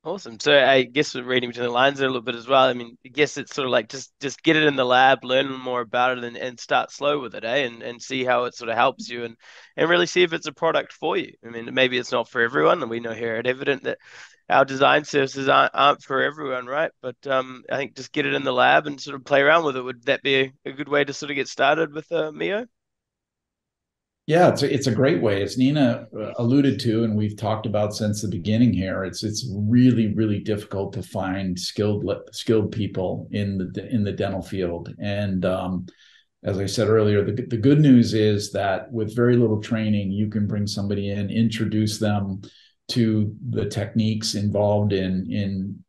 Speaker 1: Awesome. So I guess we're reading between the lines there a little bit as well. I mean, I guess it's sort of like just just get it in the lab, learn more about it, and, and start slow with it, eh? And and see how it sort of helps you, and and really see if it's a product for you. I mean, maybe it's not for everyone, and we know here at Evident that our design services aren't, aren't for everyone, right? But um, I think just get it in the lab and sort of play around with it. Would that be a, a good way to sort of get started with uh, MiYO?
Speaker 3: Yeah, it's a, it's a great way. As Nina uh, alluded to, and we've talked about since the beginning here, it's it's really really difficult to find skilled skilled people in the in the dental field. And um, as I said earlier, the the good news is that with very little training, you can bring somebody in, introduce them to the techniques involved in in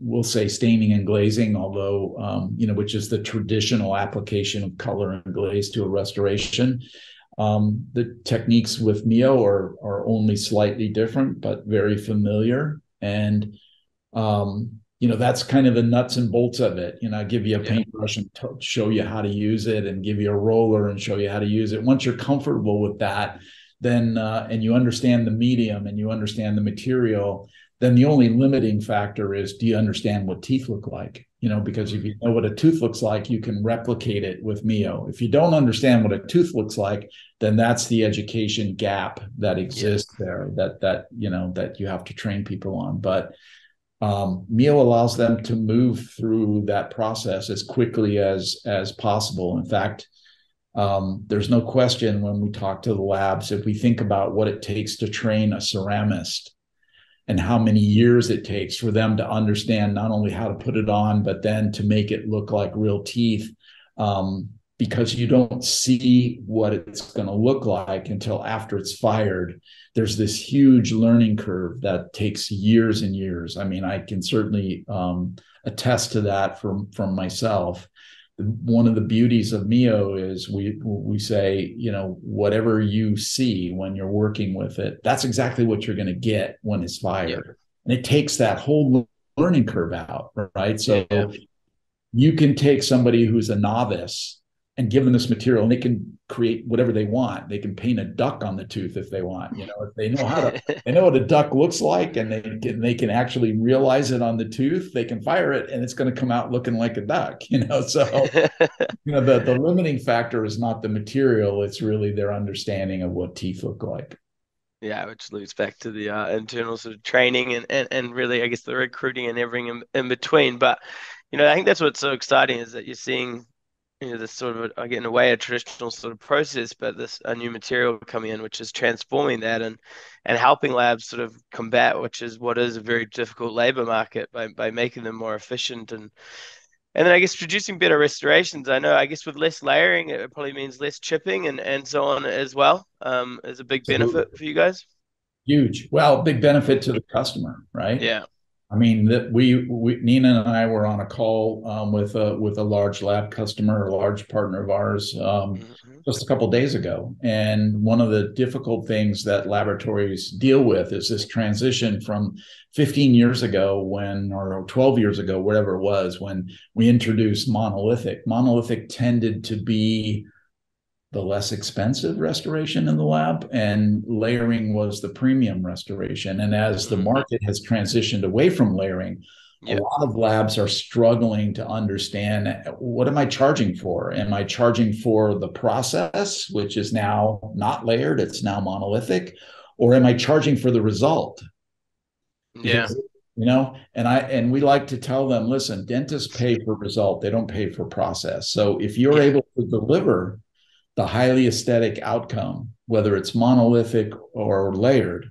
Speaker 3: we'll say staining and glazing, although um, you know which is the traditional application of color and glaze to a restoration. Um, the techniques with MiYO are are only slightly different, but very familiar. And um, you know that's kind of the nuts and bolts of it. You know, I give you a paintbrush and t- show you how to use it, and give you a roller and show you how to use it. Once you're comfortable with that, then uh, and you understand the medium and you understand the material then the only limiting factor is do you understand what teeth look like? You know because if you know what a tooth looks like you can replicate it with MiYO. If you don't understand what a tooth looks like then that's the education gap that exists yeah. there that that you know that you have to train people on. But um, MiYO allows them to move through that process as quickly as as possible. In fact um, there's no question when we talk to the labs, if we think about what it takes to train a ceramist and how many years it takes for them to understand not only how to put it on, but then to make it look like real teeth, um, because you don't see what it's going to look like until after it's fired. There's this huge learning curve that takes years and years. I mean, I can certainly um, attest to that from from myself one of the beauties of MiYO is we we say you know whatever you see when you're working with it, that's exactly what you're going to get when it's fired, yeah. and it takes that whole learning curve out, right? So yeah. you can take somebody who's a novice and give them this material and they can create whatever they want they can paint a duck on the tooth if they want you know if they know how to <laughs> they know what a duck looks like and they can they can actually realize it on the tooth they can fire it and it's going to come out looking like a duck <laughs> you know so <laughs> you know the, the limiting factor is not the material it's really their understanding of what teeth look like
Speaker 1: yeah, which loops back to the uh, internal sort of training and, and, and really, I guess, the recruiting and everything in, in between. But, you know, I think that's what's so exciting is that you're seeing you know this sort of a, in a way a traditional sort of process but this a new material coming in which is transforming that and and helping labs sort of combat which is what is a very difficult labor market by, by making them more efficient and and then I guess producing better restorations. I know, I guess with less layering, it probably means less chipping and, and so on as well. Um, is a big benefit for you guys.
Speaker 3: Huge. Well, big benefit to the customer, right?
Speaker 1: Yeah.
Speaker 3: I mean that we, we, Nina and I were on a call um, with a with a large lab customer, a large partner of ours, um, mm-hmm. just a couple days ago. And one of the difficult things that laboratories deal with is this transition from 15 years ago, when or 12 years ago, whatever it was, when we introduced monolithic. Monolithic tended to be the less expensive restoration in the lab, and layering was the premium restoration. And as the mm-hmm. market has transitioned away from layering, yeah. a lot of labs are struggling to understand what am I charging for? Am I charging for the process, which is now not layered, it's now monolithic, or am I charging for the result?
Speaker 1: Yeah.
Speaker 3: you know, and I and we like to tell them, listen, dentists pay for result, they don't pay for process. So if you're yeah. able to deliver the highly aesthetic outcome, whether it's monolithic or layered.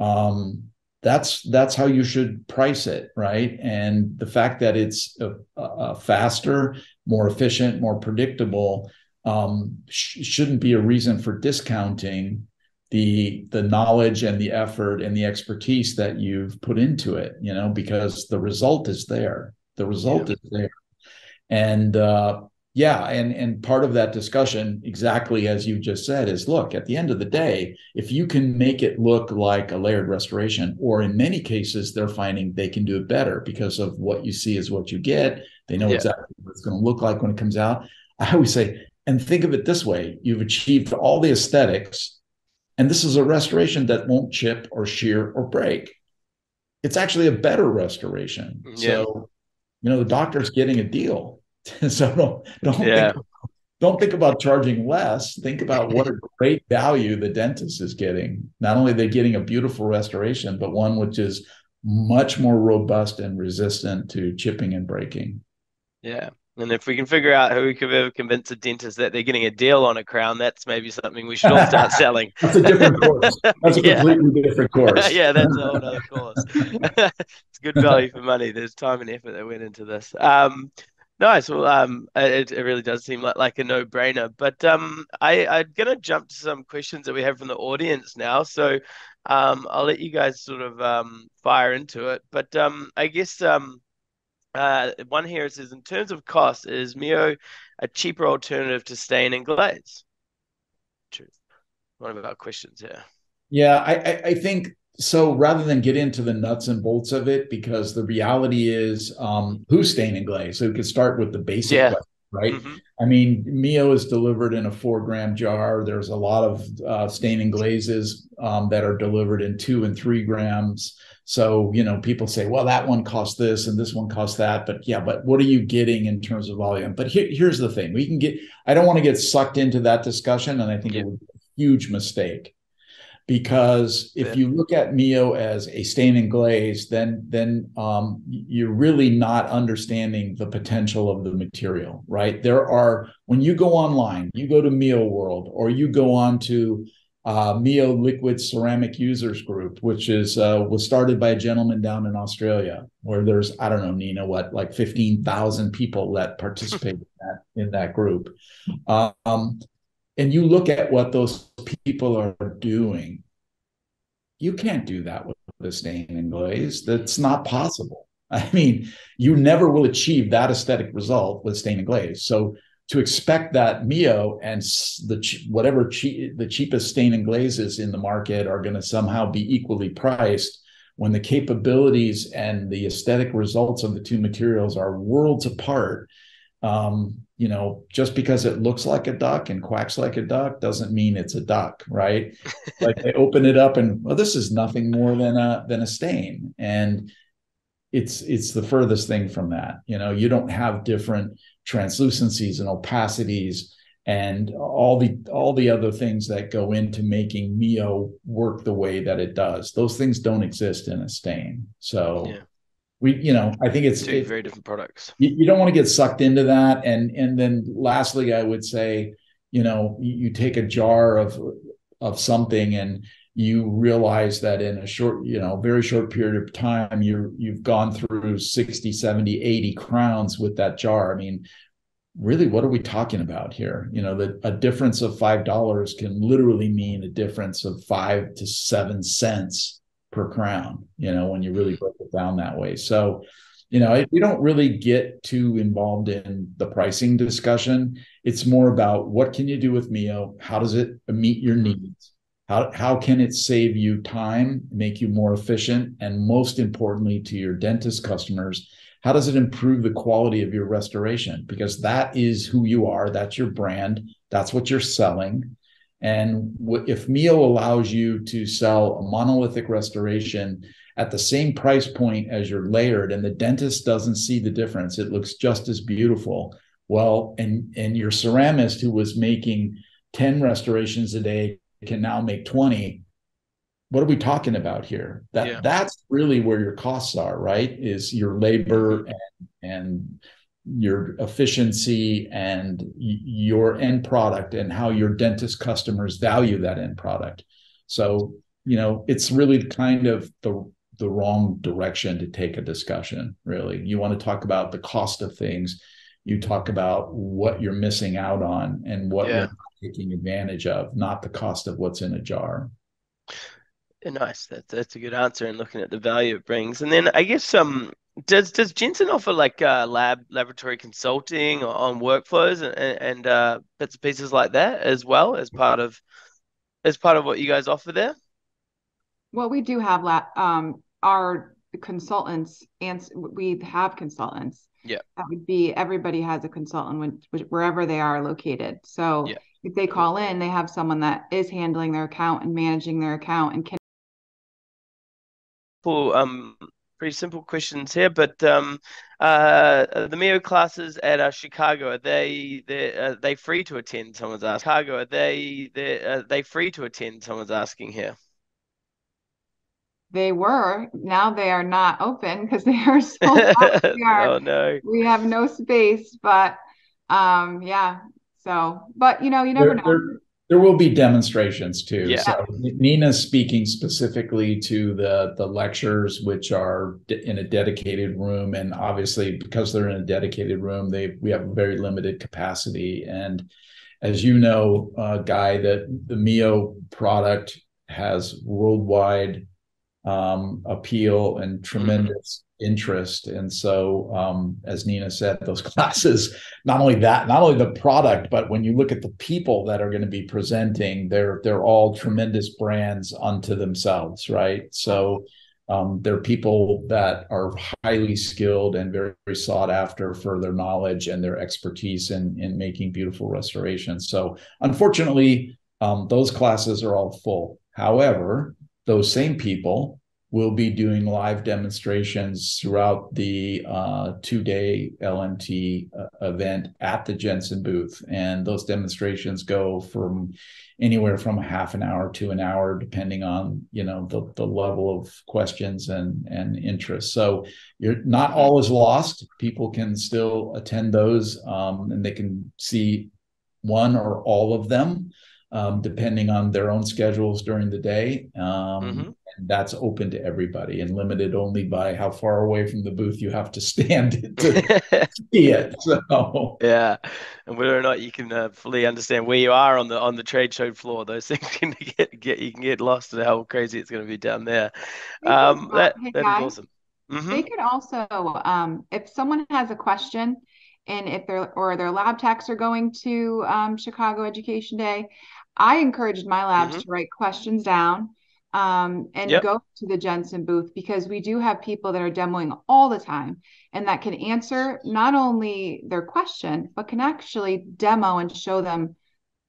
Speaker 3: Um, that's that's how you should price it, right? And the fact that it's a, a faster, more efficient, more predictable um, sh- shouldn't be a reason for discounting the the knowledge and the effort and the expertise that you've put into it. You know, because the result is there. The result yeah. is there. And uh, yeah, and and part of that discussion, exactly as you just said, is look, at the end of the day, if you can make it look like a layered restoration, or in many cases, they're finding they can do it better because of what you see is what you get. They know yeah. exactly what it's going to look like when it comes out. I always say, and think of it this way: you've achieved all the aesthetics, and this is a restoration that won't chip or shear or break. It's actually a better restoration. Mm, yeah. So, you know, the doctor's getting a deal <laughs> so don't don't yeah. think, don't think about charging less. Think about what a great value the dentist is getting. Not only they're they getting a beautiful restoration, but one which is much more robust and resistant to chipping and breaking.
Speaker 1: Yeah. And if we can figure out who we could ever convince a dentist that they're getting a deal on a crown, that's maybe something we should all start <laughs> selling.
Speaker 3: that's a different course. That's a <laughs> yeah. completely different course.
Speaker 1: yeah, that's a whole other course. it's good value for money. There's time and effort that went into this. Um, Nice. Well, um, it, it really does seem like, like a no brainer. But um, I, I'm going to jump to some questions that we have from the audience now. So um, I'll let you guys sort of um, fire into it. But um, I guess um, uh, one here says, in terms of cost, is MiYO a cheaper alternative to stain and glaze? One of our questions here.
Speaker 3: Yeah, I, I, I think so rather than get into the nuts and bolts of it, because the reality is um, who's stain and glaze. So we could start with the basic yeah. question, right? Mm-hmm. I mean, MiYO is delivered in a four gram jar. There's a lot of uh, stain and glazes um, that are delivered in two and three grams. So, you know, people say, well, that one costs this and this one costs that. But yeah, but what are you getting in terms of volume? But here, here's the thing we can get, I don't want to get sucked into that discussion. And I think yeah. it would be a huge mistake because if you look at MiYO as a stain and glaze, then then um, you're really not understanding the potential of the material, right? There are when you go online, you go to MiYO World, or you go on to uh, MiYO Liquid Ceramic Users Group, which is uh, was started by a gentleman down in Australia, where there's I don't know Nina what like fifteen thousand people that participate <laughs> in that in that group. Um, and you look at what those people are doing, you can't do that with the stain and glaze. That's not possible. <laughs> I mean, you never will achieve that aesthetic result with stain and glaze. So to expect that MiYO and the whatever che- the cheapest stain and glazes in the market are going to somehow be equally priced when the capabilities and the aesthetic results of the two materials are worlds apart um, you know, just because it looks like a duck and quacks like a duck doesn't mean it's a duck, right? <laughs> like they open it up and well, this is nothing more than a than a stain, and it's it's the furthest thing from that. You know, you don't have different translucencies and opacities and all the all the other things that go into making MiYO work the way that it does. Those things don't exist in a stain. So. Yeah we you know i think it's
Speaker 1: two it, very different products.
Speaker 3: You, you, don't want to get sucked into that. And and then lastly i would say you know you, you, take a jar of of something and you realize that in a short you know very short period of time you you've gone through 60 70 80 crowns with that jar. I mean really what are we talking about here? You know that a difference of five dollars can literally mean a difference of five to seven cents per crown, you know, when you really mm-hmm. break it down that way. So, you know, we don't really get too involved in the pricing discussion. It's more about what can you do with MiYO? How does it meet your mm-hmm. needs? How, how can it save you time, make you more efficient? And most importantly, to your dentist customers, how does it improve the quality of your restoration? Because that is who you are, that's your brand, that's what you're selling. And if MiYO allows you to sell a monolithic restoration at the same price point as your layered, and the dentist doesn't see the difference, it looks just as beautiful. Well, and and your ceramist who was making 10 restorations a day can now make 20. What are we talking about here? That yeah. that's really where your costs are, right? Is your labor and and your efficiency and your end product and how your dentist customers value that end product. So, you know, it's really kind of the the wrong direction to take a discussion, really. You want to talk about the cost of things. You talk about what you're missing out on and what yeah. you're taking advantage of, not the cost of what's in a jar.
Speaker 1: Nice. That's that's a good answer. And looking at the value it brings, and then I guess um Does does Jensen offer like uh, lab laboratory consulting on workflows and, and uh, bits and pieces like that as well as part of as part of what you guys offer there?
Speaker 2: Well, we do have lab um our consultants and we have consultants.
Speaker 1: Yeah.
Speaker 2: That would be everybody has a consultant when, wherever they are located. So
Speaker 1: Yeah.
Speaker 2: if they call in, they have someone that is handling their account and managing their account and can
Speaker 1: um, pretty simple questions here, but um, uh, the MiYO classes at uh, Chicago are they they are they free to attend? Someone's asking. Chicago are they they are they free to attend? Someone's asking here.
Speaker 2: they were now they are not open because <laughs> they are sold out. <laughs> We are
Speaker 1: Oh no.
Speaker 2: we have no space, but um yeah. So, but you know, you never
Speaker 3: There,
Speaker 2: know.
Speaker 3: there, there will be demonstrations too.
Speaker 1: Yeah.
Speaker 3: So Nina's speaking specifically to the the lectures, which are in a dedicated room, and obviously because they're in a dedicated room, they we have very limited capacity. And as you know, uh, Guy, that the MiYO product has worldwide um, appeal and tremendous interest. And so, um, as Nina said, those <laughs> classes, not only that, not only the product, but when you look at the people that are going to be presenting, they're they're all tremendous brands unto themselves, right? So um, they're people that are highly skilled and very, very sought after for their knowledge and their expertise in in making beautiful restorations. So unfortunately, um, those classes are all full. However, those same people will be doing live demonstrations throughout the uh, two-day LMT uh, event at the Jensen booth, and those demonstrations go from anywhere from a half an hour to an hour, depending on you know the the level of questions and and interest. So you're not all is lost. People can still attend those, um, and they can see one or all of them um, depending on their own schedules during the day. Um,
Speaker 1: Mhm.
Speaker 3: And that's open to everybody and limited only by how far away from the booth you have to stand <laughs> to see <laughs> it. So,
Speaker 1: Yeah, and whether or not you can uh, fully understand where you are on the on the trade show floor, those <laughs> things can get get you can get lost in how crazy it's going to be down there.
Speaker 2: They could,
Speaker 1: Um, that
Speaker 2: hey,
Speaker 1: that is
Speaker 2: Guy,
Speaker 1: awesome. hmm
Speaker 2: They could also, um, if someone has a question and if their or their lab techs are going to um, Chicago Education Day, I encouraged my labs
Speaker 1: hmm
Speaker 2: to write questions down um, and
Speaker 1: Yep.
Speaker 2: go to the Jensen booth because we do have people that are demoing all the time and that can answer not only their question, but can actually demo and show them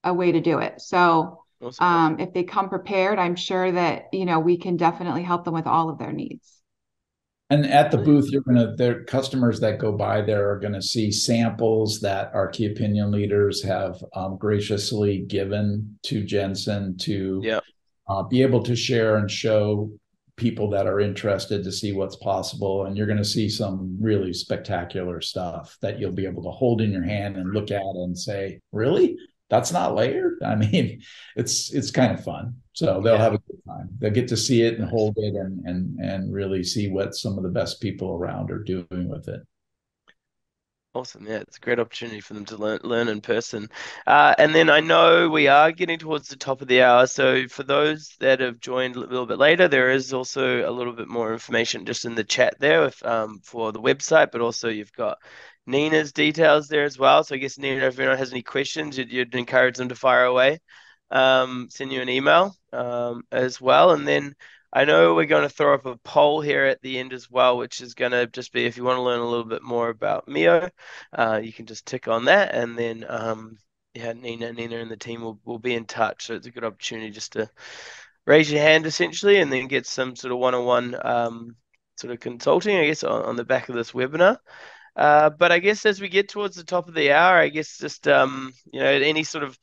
Speaker 2: a way to do it. So um, if they come prepared, I'm sure that, you know, we can definitely help them with all of their needs.
Speaker 3: And at the booth, you're gonna their customers that go by there are gonna see samples that our key opinion leaders have um, graciously given to Jensen to
Speaker 1: Yep.
Speaker 3: uh, be able to share and show people that are interested to see what's possible. And you're going to see some really spectacular stuff that you'll be able to hold in your hand and look at and say, "Really? That's not layered." I mean, <laughs> it's it's kind of fun. So they'll
Speaker 1: Yeah.
Speaker 3: have a good time. They'll get to see it and hold it and and and really see what some of the best people around are doing with it.
Speaker 1: Awesome. Yeah, it's a great opportunity for them to learn learn in person. Uh, and then I know we are getting towards the top of the hour. So for those that have joined a little bit later, there is also a little bit more information just in the chat there if, um, for the website, but also you've got Nina's details there as well. So I guess Nina, if anyone has any questions, you'd, you'd encourage them to fire away. Um, send you an email um, as well. And then I know we're going to throw up a poll here at the end as well, which is going to just be if you want to learn a little bit more about MiYO, uh, you can just tick on that, and then um, yeah, Nina, Nina, and the team will will be in touch. So it's a good opportunity just to raise your hand essentially, and then get some sort of one-on-one um, sort of consulting, I guess, on, on the back of this webinar. Uh, but I guess as we get towards the top of the hour, I guess just um, you know, any sort of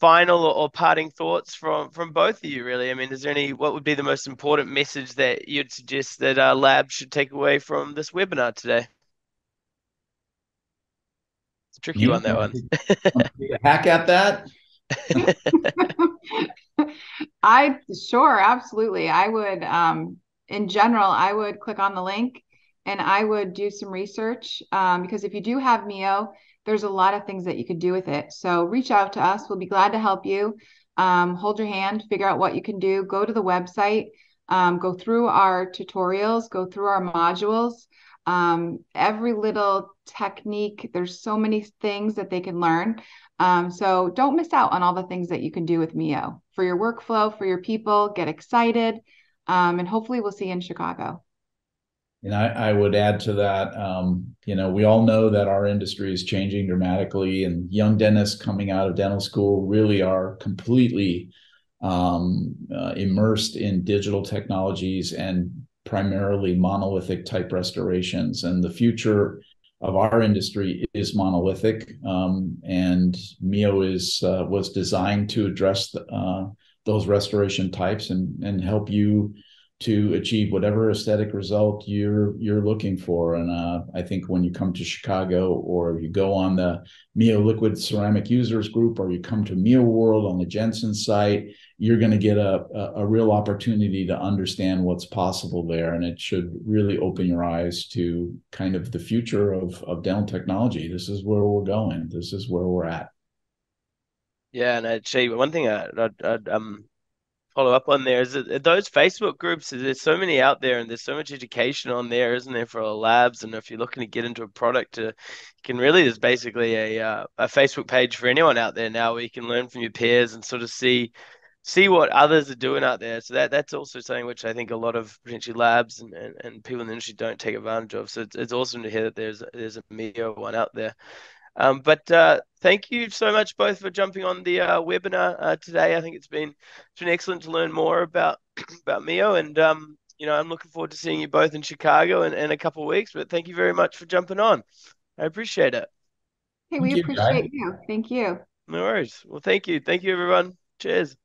Speaker 1: final or, or parting thoughts from from both of you, really. I mean, is there any what would be the most important message that you'd suggest that our lab should take away from this webinar today? It's a tricky
Speaker 3: Nina,
Speaker 1: one, that one.
Speaker 3: hack at that. <laughs>
Speaker 2: I sure, absolutely. I would, um, in general, I would click on the link and I would do some research um, because if you do have MiYO, there's a lot of things that you could do with it. So reach out to us. We'll be glad to help you. Um, hold your hand, figure out what you can do. Go to the website, um, go through our tutorials, go through our modules. Um, every little technique, there's so many things that they can learn. Um, so don't miss out on all the things that you can do with MiYO for your workflow, for your people. Get excited, um, and hopefully we'll see you in Chicago.
Speaker 3: And I, I would add to that, um, you know, we all know that our industry is changing dramatically, and young dentists coming out of dental school really are completely um, uh, immersed in digital technologies and primarily monolithic type restorations. And the future of our industry is monolithic, um, and MiYO is uh, was designed to address the, uh, those restoration types and and help you to achieve whatever aesthetic result you're you're looking for. And uh, I think when you come to Chicago, or you go on the MiYO Liquid Ceramic Users Group, or you come to MiYO World on the Jensen site, you're going to get a, a, a real opportunity to understand what's possible there, and it should really open your eyes to kind of the future of of dental technology. This is where we're going. This is where we're at.
Speaker 1: Yeah, and I'd say one thing I, I, I um follow up on there is that those Facebook groups, there's so many out there and there's so much education on there, isn't there, for labs? And if you're looking to get into a product, uh, you can really, there's basically a, uh, a Facebook page for anyone out there now where you can learn from your peers and sort of see see what others are doing out there. So that that's also something which I think a lot of potentially labs and, and, and people in the industry don't take advantage of. So it's, it's awesome to hear that there's there's a MiYO one out there. Um, but uh, thank you so much both for jumping on the uh, webinar uh, today. I think it's been it's been excellent to learn more about <clears throat> about MiYO, and um, you know I'm looking forward to seeing you both in Chicago in, in a couple of weeks. But thank you very much for jumping on. I appreciate it.
Speaker 2: Hey, we appreciate you. Thank you.
Speaker 1: No worries. Well, thank you. Thank you, everyone. Cheers.